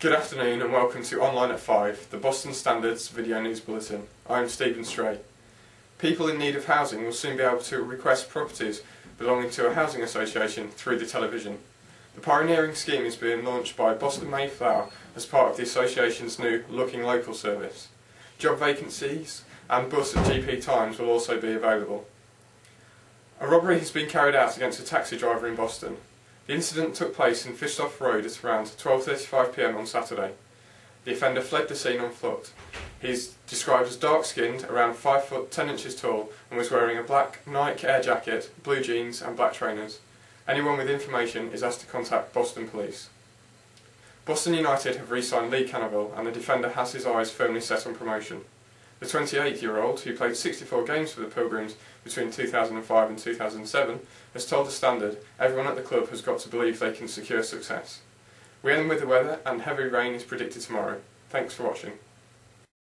Good afternoon and welcome to Online at 5, the Boston Standards Video News Bulletin. I'm Stephen Stray. People in need of housing will soon be able to request properties belonging to a housing association through the television. The pioneering scheme is being launched by Boston Mayflower as part of the association's new Looking Local service. Job vacancies and bus at GP times will also be available. A robbery has been carried out against a taxi driver in Boston. The incident took place in Fishtoft Road at around 12.35pm on Saturday. The offender fled the scene on foot. He is described as dark-skinned, around 5 foot 10 inches tall, and was wearing a black Nike Air jacket, blue jeans and black trainers. Anyone with information is asked to contact Boston Police. Boston United have re-signed Lee Canoville and the defender has his eyes firmly set on promotion. The 28-year-old, who played 64 games for the Pilgrims between 2005 and 2007, has told the Standard everyone at the club has got to believe they can secure success. We end with the weather and heavy rain is predicted tomorrow. Thanks for watching.